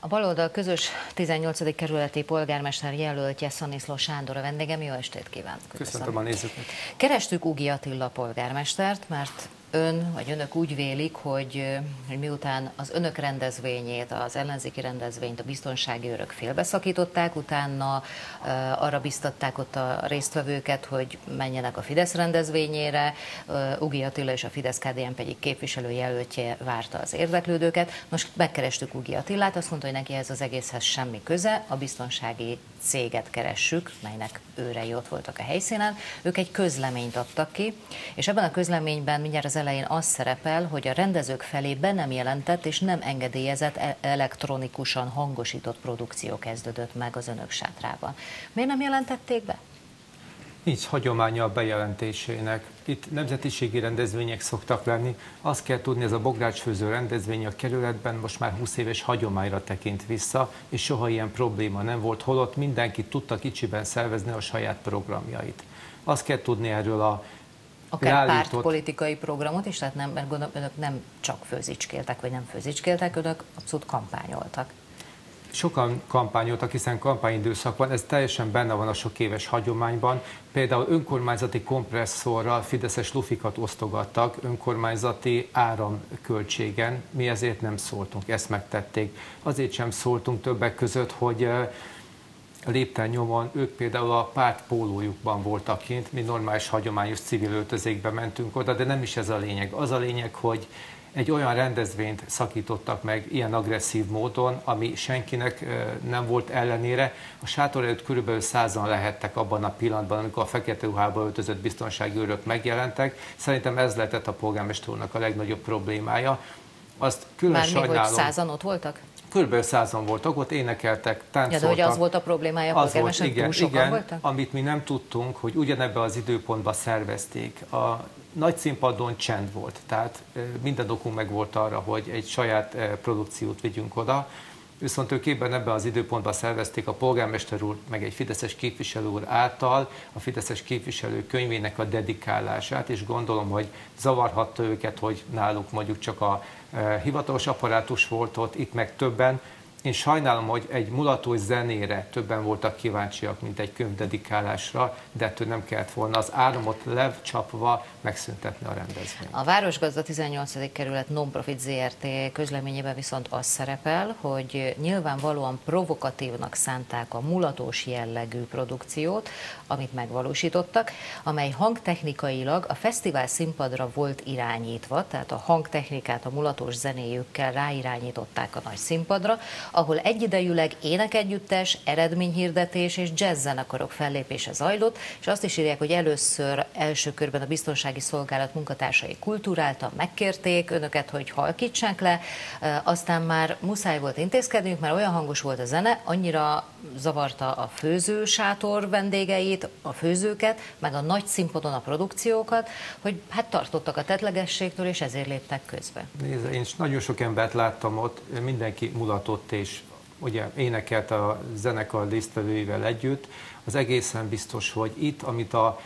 A baloldal közös 18. kerületi polgármester jelöltje Szaniszló Sándor a vendégem. Jó estét kívánok! Köszönöm a nézőket! Kerestük Ugi Attila polgármestert, mert ön vagy önök úgy vélik, hogy, hogy miután az önök rendezvényét, az ellenzéki rendezvényt a biztonsági őrök félbeszakították, utána uh, arra biztatták ott a résztvevőket, hogy menjenek a Fidesz rendezvényére, uh, Ugi Attila és a Fidesz KDNP egyik képviselőjelöltje várta az érdeklődőket. Most megkerestük Ugi Attilát, azt mondta, hogy neki ez az egészhez semmi köze, a biztonsági céget keressük, melynek őrei ott voltak a helyszínen. Ők egy közleményt adtak ki, és ebben a közleményben mindjárt az elején az szerepel, hogy a rendezők felé be nem jelentett és nem engedélyezett e- elektronikusan hangosított produkció kezdődött meg az önök sátrában. Miért nem jelentették be? Nincs hagyománya a bejelentésének. Itt nemzetiségi rendezvények szoktak lenni. Azt kell tudni, ez a bográcsfőző rendezvény a kerületben most már 20 éves hagyományra tekint vissza, és soha ilyen probléma nem volt, holott mindenki tudta kicsiben szervezni a saját programjait. Azt kell tudni erről a Akár leállított... pártpolitikai programot is, tehát nem, mert gondolom, önök nem csak főzicskéltek, vagy nem főzicskéltek, önök abszolút kampányoltak. Sokan kampányoltak, hiszen kampányidőszak van, ez teljesen benne van a sok éves hagyományban. Például önkormányzati kompresszorral fideszes lufikat osztogattak önkormányzati áramköltségen. Mi ezért nem szóltunk, ezt megtették. Azért sem szóltunk többek között, hogy lépten nyomon ők például a párt pólójukban voltak kint, mi normális, hagyományos civil öltözékbe mentünk oda, de nem is ez a lényeg. Az a lényeg, hogy egy olyan rendezvényt szakítottak meg ilyen agresszív módon, ami senkinek nem volt ellenére. A sátor előtt körülbelül százan lehettek abban a pillanatban, amikor a fekete ruhába öltözött biztonsági őrök megjelentek. Szerintem ez lehetett a polgármester úrnak a legnagyobb problémája. Azt külön Már sajnálom. Még, hogy százan ott voltak? Körülbelül százan voltak, ott énekeltek, táncoltak. Ja, de hogy az volt a problémája, az volt, igen, igen, voltak? amit mi nem tudtunk, hogy ugyanebben az időpontban szervezték. A nagy színpadon csend volt, tehát minden dokunk meg volt arra, hogy egy saját produkciót vigyünk oda, viszont ők ebben ebben az időpontban szervezték a polgármester úr, meg egy fideszes képviselő úr által a fideszes képviselő könyvének a dedikálását, és gondolom, hogy zavarhatta őket, hogy náluk mondjuk csak a hivatalos apparátus volt ott, itt meg többen, én sajnálom, hogy egy mulatós zenére többen voltak kíváncsiak, mint egy könyvdedikálásra, de ettől nem kellett volna az áramot levcsapva megszüntetni a rendezvényt. A Városgazda 18. kerület non-profit ZRT közleményében viszont az szerepel, hogy nyilvánvalóan provokatívnak szánták a mulatós jellegű produkciót, amit megvalósítottak, amely hangtechnikailag a fesztivál színpadra volt irányítva, tehát a hangtechnikát a mulatós zenéjükkel ráirányították a nagy színpadra, ahol egyidejűleg énekegyüttes, eredményhirdetés és jazzzenekarok fellépése zajlott, és azt is írják, hogy először első körben a biztonsági szolgálat munkatársai kultúráltan megkérték önöket, hogy halkítsák le, aztán már muszáj volt intézkednünk, mert olyan hangos volt a zene, annyira zavarta a főzősátor vendégeit, a főzőket, meg a nagy színpadon a produkciókat, hogy hát tartottak a tetlegességtől, és ezért léptek közbe. Nézd, én nagyon sok embert láttam ott, mindenki mulatott és ugye énekelt a zenekar résztvevőivel együtt. Az egészen biztos, hogy itt, amit a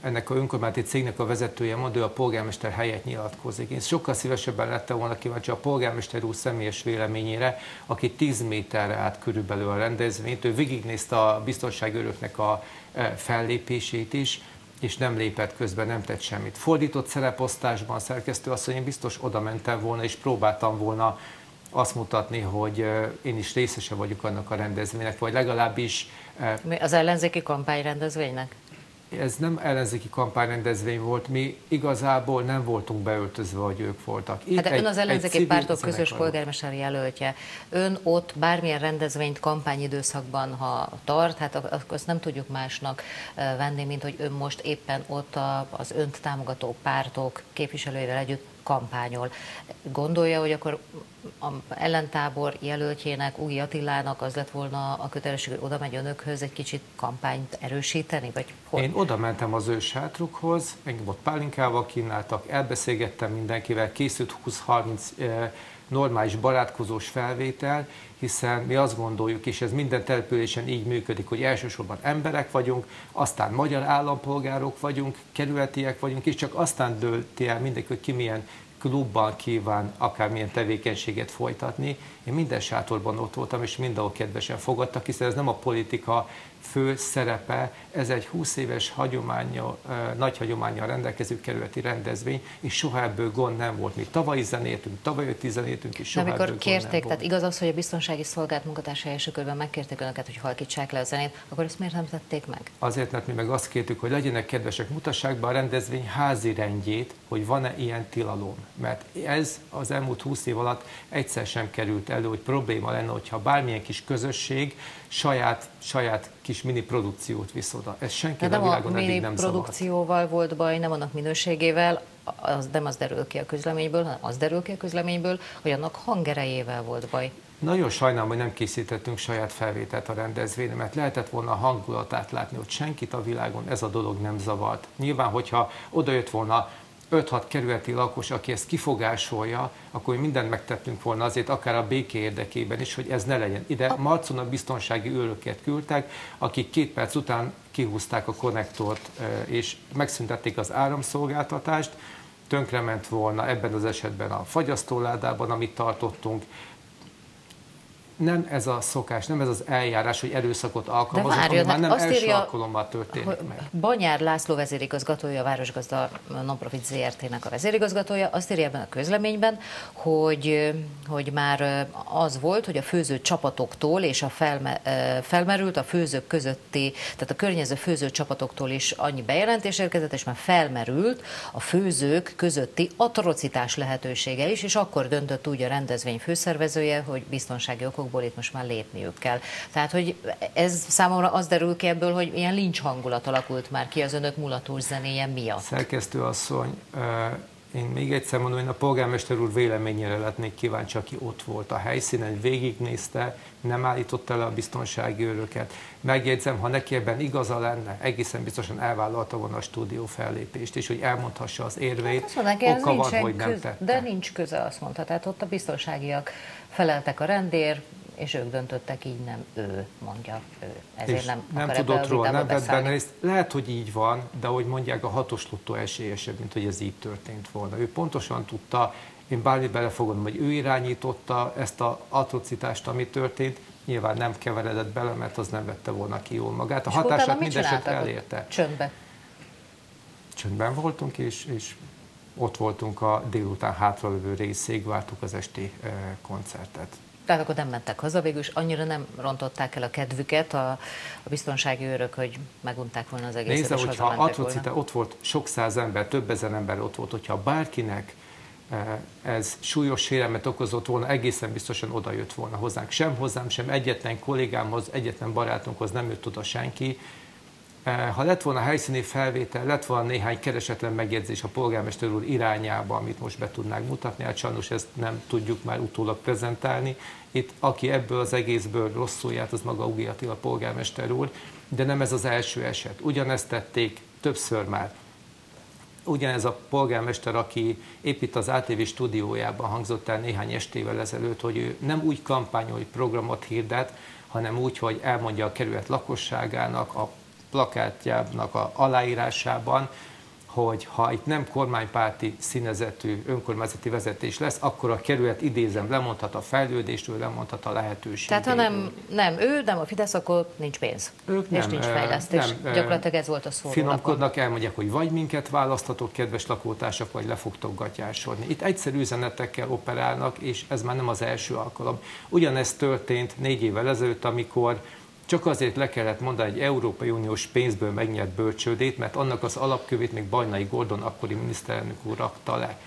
ennek a önkormányzati cégnek a vezetője mond, ő a polgármester helyett nyilatkozik. Én sokkal szívesebben lettem volna kíváncsi a polgármester úr személyes véleményére, aki 10 méterre át körülbelül a rendezvényt, ő végignézte a biztonságőröknek a fellépését is, és nem lépett közben, nem tett semmit. Fordított szereposztásban szerkesztő azt, hogy én biztos oda mentem volna, és próbáltam volna azt mutatni, hogy én is részese vagyok annak a rendezvénynek, vagy legalábbis... Az ellenzéki kampányrendezvénynek? ez nem ellenzéki kampányrendezvény volt, mi igazából nem voltunk beöltözve, hogy ők voltak. Itt hát egy, ön az ellenzéki pártok közös polgármesteri jelöltje. Ön ott bármilyen rendezvényt kampányidőszakban, ha tart, hát azt nem tudjuk másnak venni, mint hogy ön most éppen ott az önt támogató pártok képviselőivel együtt kampányol. Gondolja, hogy akkor a ellentábor jelöltjének, Új Attilának az lett volna a kötelesség, hogy oda megy önökhöz egy kicsit kampányt erősíteni? Vagy hol? Én oda mentem az ő sátrukhoz, engem ott pálinkával kínáltak, elbeszélgettem mindenkivel, készült 20-30 normális barátkozós felvétel, hiszen mi azt gondoljuk, és ez minden településen így működik, hogy elsősorban emberek vagyunk, aztán magyar állampolgárok vagyunk, kerületiek vagyunk, és csak aztán dölti el mindenki, hogy ki milyen klubban kíván akármilyen tevékenységet folytatni. Én minden sátorban ott voltam, és mindenhol kedvesen fogadtak, hiszen ez nem a politika fő szerepe, ez egy 20 éves hagyománya, nagy hagyományjal rendelkező kerületi rendezvény, és soha ebből gond nem volt. Mi tavaly zenéltünk, tavaly öt zenéltünk, és soha amikor kérték, tehát igaz az, hogy a biztonsági szolgált munkatársai első körben megkérték önöket, hogy halkítsák le a zenét, akkor ezt miért nem tették meg? Azért, mert mi meg azt kértük, hogy legyenek kedvesek, mutassák be a rendezvény házi rendjét, hogy van-e ilyen tilalom. Mert ez az elmúlt 20 év alatt egyszer sem került elő, hogy probléma lenne, hogyha bármilyen kis közösség saját, saját kis mini produkciót visz oda. Ez senki a világon a eddig nem produkcióval zavart. volt baj, nem annak minőségével, az nem az derül ki a közleményből, hanem az derül ki a közleményből, hogy annak hangerejével volt baj. Nagyon sajnálom, hogy nem készítettünk saját felvételt a rendezvényre, mert lehetett volna a hangulatát látni, hogy senkit a világon ez a dolog nem zavart. Nyilván, hogyha odajött volna 5-6 kerületi lakos, aki ezt kifogásolja, akkor mindent megtettünk volna azért, akár a béké érdekében is, hogy ez ne legyen. Ide Marcon a biztonsági őröket küldtek, akik két perc után kihúzták a konnektort, és megszüntették az áramszolgáltatást, tönkrement volna ebben az esetben a fagyasztóládában, amit tartottunk, nem ez a szokás, nem ez az eljárás, hogy erőszakot alkalmazunk, ami már nem azt első írja, alkalommal történik meg. Banyár László vezérigazgatója, a Városgazda Nonprofit ZRT-nek a vezérigazgatója, azt írja ebben a közleményben, hogy, hogy már az volt, hogy a főző csapatoktól és a felme, felmerült a főzők közötti, tehát a környező főző csapatoktól is annyi bejelentés érkezett, és már felmerült a főzők közötti atrocitás lehetősége is, és akkor döntött úgy a rendezvény főszervezője, hogy biztonsági okok okokból itt most már lépniük kell. Tehát, hogy ez számomra az derül ki ebből, hogy ilyen lincs hangulat alakult már ki az önök mulatós zenéje miatt. Szerkesztő asszony, én még egyszer mondom, én a polgármester úr véleményére letnék kíváncsi, aki ott volt a helyszínen, végignézte, nem állította le a biztonsági őröket. Megjegyzem, ha neki ebben igaza lenne, egészen biztosan elvállalta volna a stúdió fellépést, és hogy elmondhassa az érvét, hát mondják, oka van, hogy nem köz, tette. De nincs köze, azt mondta. Tehát ott a biztonságiak feleltek a rendér, és ők döntöttek, így nem ő, mondja ő. Ezért és nem, nem tudott róla, nem vett benne részt. Lehet, hogy így van, de ahogy mondják, a hatos lottó esélyesebb, mint hogy ez így történt volna. Ő pontosan tudta, én bármi belefogadom, hogy ő irányította ezt a atrocitást, ami történt, nyilván nem keveredett bele, mert az nem vette volna ki jól magát. A és hatását mindesetre elérte. Csöndben. Csöndben voltunk, és, és ott voltunk a délután hátralévő részéig, vártuk az esti eh, koncertet tehát akkor nem mentek haza, végül és annyira nem rontották el a kedvüket a, a biztonsági őrök, hogy megunták volna az egészet. Nézze, hogyha atrocita ott volt sok száz ember, több ezer ember ott volt, hogyha bárkinek eh, ez súlyos sérelmet okozott volna, egészen biztosan oda jött volna hozzánk. Sem hozzám, sem egyetlen kollégámhoz, egyetlen barátunkhoz nem jött oda senki, ha lett volna helyszíni felvétel, lett volna néhány keresetlen megjegyzés a polgármester úr irányába, amit most be tudnánk mutatni, hát sajnos ezt nem tudjuk már utólag prezentálni. Itt aki ebből az egészből rosszul járt, az maga Ugi Attila polgármester úr, de nem ez az első eset. Ugyanezt tették többször már. Ugyanez a polgármester, aki épp itt az ATV stúdiójában hangzott el néhány estével ezelőtt, hogy ő nem úgy kampányol, hogy programot hirdet, hanem úgy, hogy elmondja a kerület lakosságának, a plakátjának a aláírásában, hogy ha itt nem kormánypárti színezetű önkormányzati vezetés lesz, akkor a kerület idézem lemondhat a fejlődésről, lemondhat a lehetőségéről. Tehát ha nem, nem ő, nem a Fidesz, akkor nincs pénz. Ők és nem, nincs fejlesztés. Nem, Gyakorlatilag ez volt a szó. Finomkodnak, elmondják, hogy vagy minket választhatok, kedves lakótársak, vagy le fogtok gatyásodni. Itt egyszerű üzenetekkel operálnak, és ez már nem az első alkalom. Ugyanezt történt négy évvel ezelőtt, amikor csak azért le kellett mondani egy Európai Uniós pénzből megnyert bölcsődét, mert annak az alapkövét még Bajnai Gordon akkori miniszterelnök úr rakta le.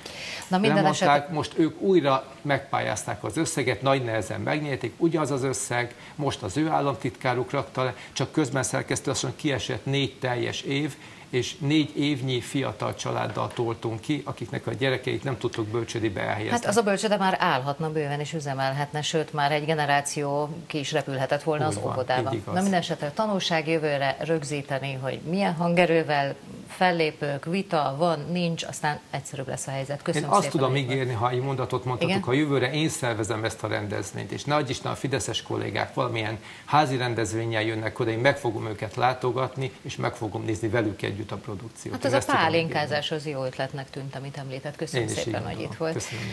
Na minden Lemondták, eset... most ők újra megpályázták az összeget, nagy nehezen megnyerték, ugyanaz az összeg, most az ő államtitkáruk rakta le, csak közben szerkesztő azt mondja, kiesett négy teljes év, és négy évnyi fiatal családdal toltunk ki, akiknek a gyerekeit nem tudtuk bölcsödébe elhelyezni. Hát az a bölcsöde már állhatna bőven és üzemelhetne, sőt már egy generáció ki is repülhetett volna Úgy az óvodába. Na minden esetre tanulság jövőre rögzíteni, hogy milyen hangerővel fellépők, vita, van, nincs, aztán egyszerűbb lesz a helyzet. Köszönöm Én azt szépen, tudom ígérni, ha egy mondatot mondhatok, Igen? ha jövőre én szervezem ezt a rendezvényt, és nagy Isten a fideszes kollégák valamilyen házi rendezvényen jönnek oda, én meg fogom őket látogatni, és meg fogom nézni velük együtt a produkciót. Hát az a pálinkázás az jó ötletnek tűnt, amit említett. Köszönöm szépen, hogy itt volt. Köszönöm.